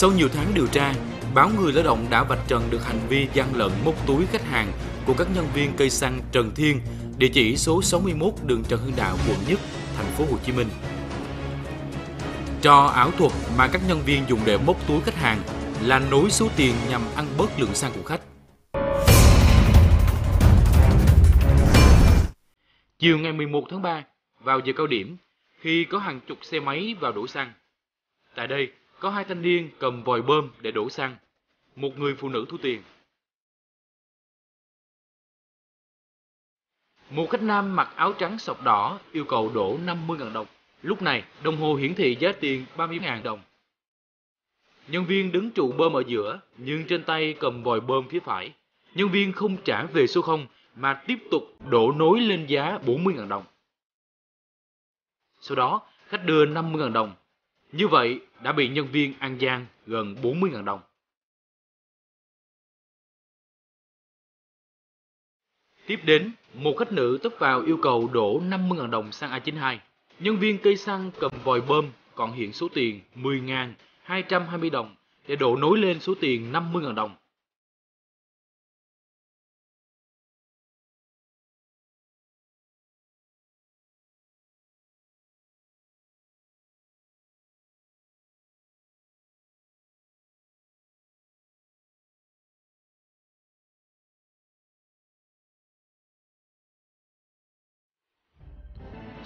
Sau nhiều tháng điều tra, báo Người Lao động đã vạch trần được hành vi gian lận móc túi khách hàng của các nhân viên cây xăng Trần Thiên, địa chỉ số 61 đường Trần Hưng Đạo, quận Nhất, thành phố Hồ Chí Minh. Trò ảo thuật mà các nhân viên dùng để móc túi khách hàng là nối số tiền nhằm ăn bớt lượng xăng của khách. Chiều ngày 11 tháng 3, vào giờ cao điểm, khi có hàng chục xe máy vào đổ xăng. Tại đây, có hai thanh niên cầm vòi bơm để đổ xăng. Một người phụ nữ thu tiền. Một khách nam mặc áo trắng sọc đỏ yêu cầu đổ 50.000 đồng. Lúc này, đồng hồ hiển thị giá tiền 30.000 đồng. Nhân viên đứng trụ bơm ở giữa, nhưng trên tay cầm vòi bơm phía phải. Nhân viên không trả về số 0 mà tiếp tục đổ nối lên giá 40.000 đồng. Sau đó, khách đưa 50.000 đồng. Như vậy, đã bị nhân viên An Giang gần 40.000 đồng. Tiếp đến, một khách nữ tấp vào yêu cầu đổ 50.000 đồng xăng A92. Nhân viên cây xăng cầm vòi bơm còn hiện số tiền 10.220 đồng để đổ nối lên số tiền 50.000 đồng.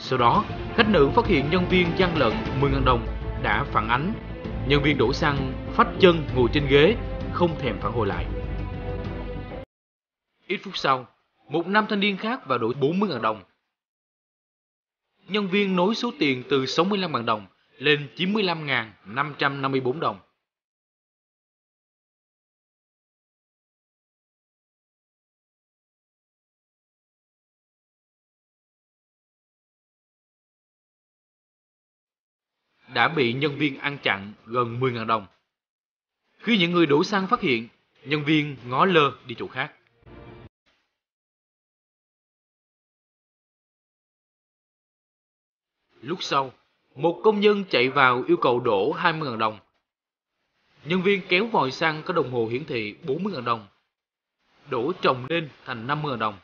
Sau đó, khách nữ phát hiện nhân viên gian lận 10.000 đồng đã phản ánh. Nhân viên đổ xăng phách chân ngồi trên ghế, không thèm phản hồi lại. Ít phút sau, một nam thanh niên khác vào đổ 40.000 đồng. Nhân viên nối số tiền từ 65.000 đồng lên 95.554 đồng. Đã bị nhân viên ăn chặn gần 10.000 đồng. Khi những người đổ xăng phát hiện, nhân viên ngó lơ đi chỗ khác. Lúc sau, một công nhân chạy vào yêu cầu đổ 20.000 đồng. Nhân viên kéo vòi xăng có đồng hồ hiển thị 40.000 đồng. Đổ chồng lên thành 50.000 đồng.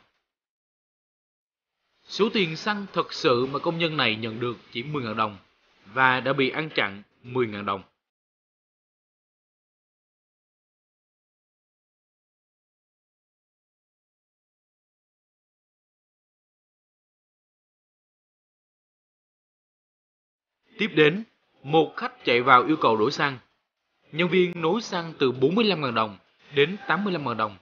Số tiền xăng thật sự mà công nhân này nhận được chỉ 10.000 đồng và đã bị ăn chặn 10.000 đồng. Tiếp đến, một khách chạy vào yêu cầu đổi xăng. Nhân viên nối xăng từ 45.000 đồng đến 85.000 đồng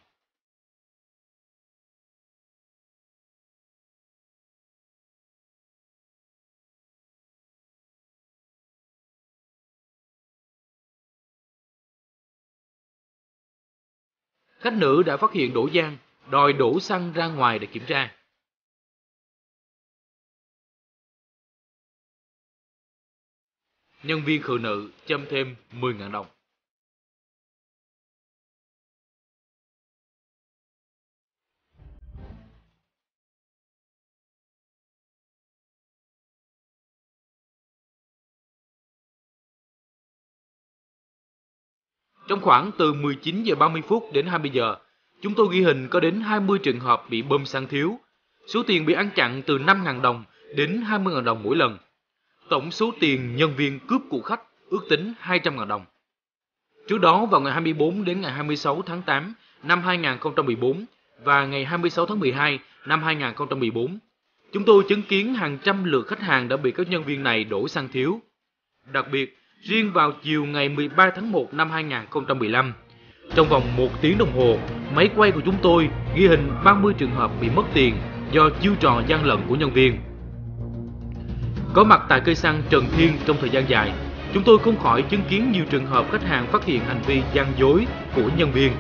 Khách nữ đã phát hiện đổ giang, đòi đổ xăng ra ngoài để kiểm tra. Nhân viên khử nữ châm thêm 10.000 đồng. Trong khoảng từ 19 giờ 30 phút đến 20 giờ, chúng tôi ghi hình có đến 20 trường hợp bị bơm xăng thiếu. Số tiền bị ăn chặn từ 5.000 đồng đến 20.000 đồng mỗi lần. Tổng số tiền nhân viên cướp của khách ước tính 200.000 đồng. Trước đó vào ngày 24 đến ngày 26 tháng 8 năm 2014 và ngày 26 tháng 12 năm 2014, chúng tôi chứng kiến hàng trăm lượt khách hàng đã bị các nhân viên này đổ xăng thiếu. Đặc biệt, riêng vào chiều ngày 13 tháng 1 năm 2015. Trong vòng một tiếng đồng hồ, máy quay của chúng tôi ghi hình 30 trường hợp bị mất tiền do chiêu trò gian lận của nhân viên. Có mặt tại cây xăng Trần Thiên trong thời gian dài, chúng tôi không khỏi chứng kiến nhiều trường hợp khách hàng phát hiện hành vi gian dối của nhân viên.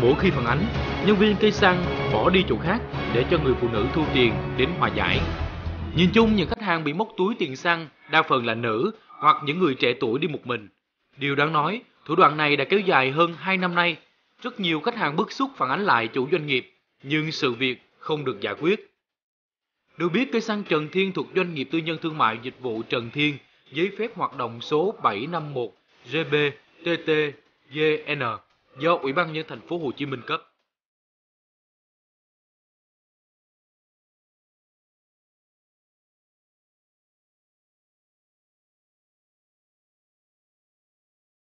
Mỗi khi phản ánh, nhân viên cây xăng bỏ đi chỗ khác để cho người phụ nữ thu tiền đến hòa giải. Nhìn chung, những khách hàng bị móc túi tiền xăng đa phần là nữ hoặc những người trẻ tuổi đi một mình. Điều đáng nói, thủ đoạn này đã kéo dài hơn 2 năm nay. Rất nhiều khách hàng bức xúc phản ánh lại chủ doanh nghiệp, nhưng sự việc không được giải quyết. Được biết, cây xăng Trần Thiên thuộc doanh nghiệp tư nhân thương mại dịch vụ Trần Thiên, giấy phép hoạt động số 751 GB TTGN do Ủy ban nhân thành phố Hồ Chí Minh cấp.